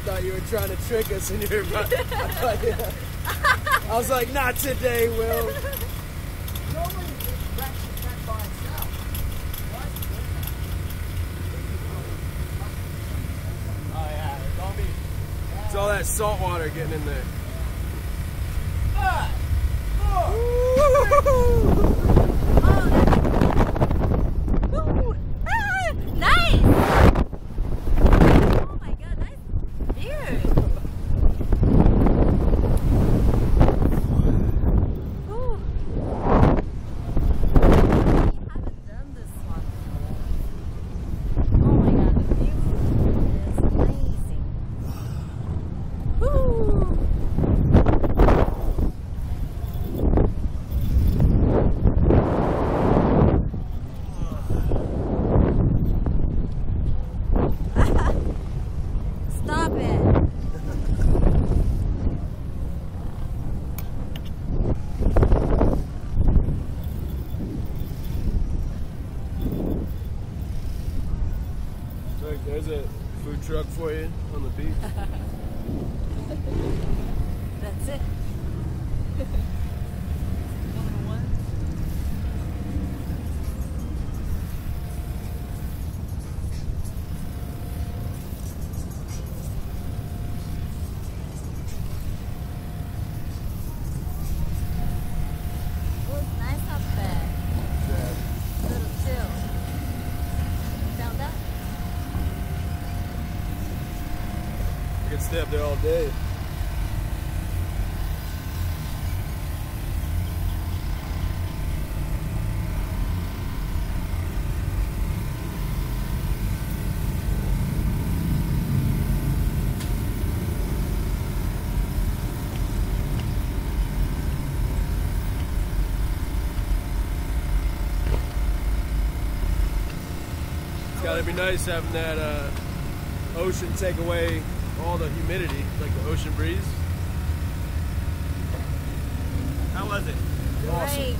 I thought you were trying to trick us and you're about, I, thought, yeah. I was like, not today, Will. Normally it racks it back by itself. Why is it doing that? Oh yeah, it's all me. It's all that salt water getting in there. Look, there's a food truck for you on the beach. Thank you. Could stay up there all day. It's gotta be nice having that uh, ocean take away all the humidity, like the ocean breeze. How was it? Great.